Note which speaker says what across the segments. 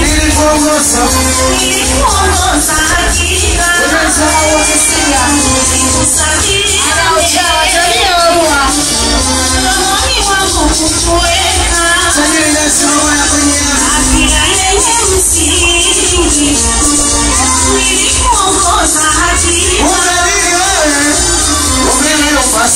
Speaker 1: nilikuongoza
Speaker 2: tajiri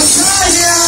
Speaker 1: I'm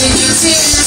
Speaker 3: You. see